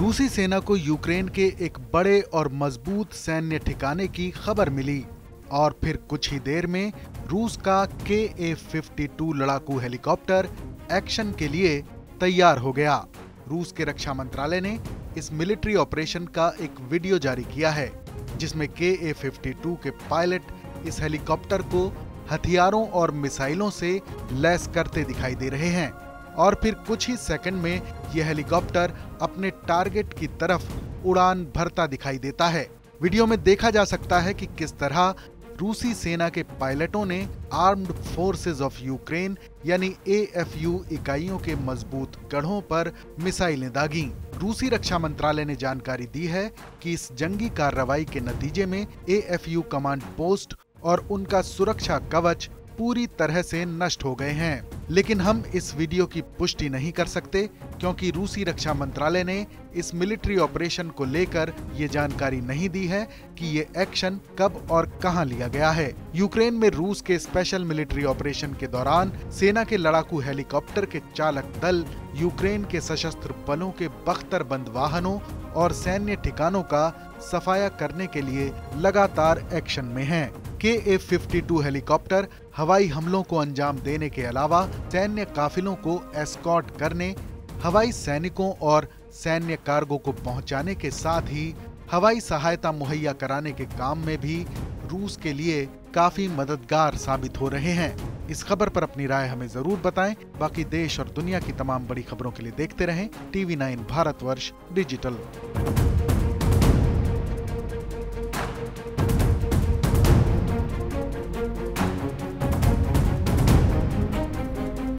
रूसी सेना को यूक्रेन के एक बड़े और मज़बूत सैन्य ठिकाने की खबर मिली और फिर कुछ ही देर में रूस का के ए फिफ्टी टू लड़ाकू हेलीकॉप्टर एक्शन के लिए तैयार हो गया। रूस के रक्षा मंत्रालय ने इस मिलिट्री ऑपरेशन का एक वीडियो जारी किया है, जिसमें के ए फिफ्टी टू के पायलट इस हेलीकॉप्टर को हथियारों और मिसाइलों से लैस करते दिखाई दे रहे हैं। और फिर कुछ ही सेकंड में यह हेलीकॉप्टर अपने टारगेट की तरफ़ उड़ान भरता दिखाई देता है। वीडियो में देखा जा सकता है कि किस तरह रूसी सेना के पायलटों ने आर्म्ड फोर्सेस ऑफ़ यूक्रेन, यानी एएफयू इकाइयों के मज़बूत गढ़ों पर मिसाइलें दागी। रूसी रक्षा मंत्रालय ने जानकारी दी है कि इस जंगी कार्रवाई के नतीजे में एएफयू कमांड पोस्ट और उनका सुरक्षा कवच पूरी तरह से नष्ट हो गए हैं लेकिन हम इस वीडियो की पुष्टि नहीं कर सकते, क्योंकि रूसी रक्षा मंत्रालय ने इस मिलिट्री ऑपरेशन को लेकर ये जानकारी नहीं दी है कि ये एक्शन कब और कहाँ लिया गया है यूक्रेन में रूस के स्पेशल मिलिट्री ऑपरेशन के दौरान सेना के लड़ाकू हेलीकॉप्टर के चालक दल, यूक्रेन के सशस्त्र बलों के बख्तरबंद वाहनों और सैन्य ठिकानों का सफाया करने के लिए लगातार एक्शन में हैं। के ए फिफ्टी टू हेलीकॉप्टर हवाई हमलों को अंजाम देने के अलावा सैन्य काफिलों को एस्कॉर्ट करने, हवाई सैनिकों और सैन्य कार्गो को पहुँचाने के साथ ही हवाई सहायता मुहैया कराने के काम में भी रूस के लिए काफ़ी मददगार साबित हो रहे हैं। इस खबर पर अपनी राय हमें ज़रूर बताएँ। बाकी देश और दुनिया की तमाम बड़ी खबरों के लिए देखते रहें। TV nine Bharatvarsh digital.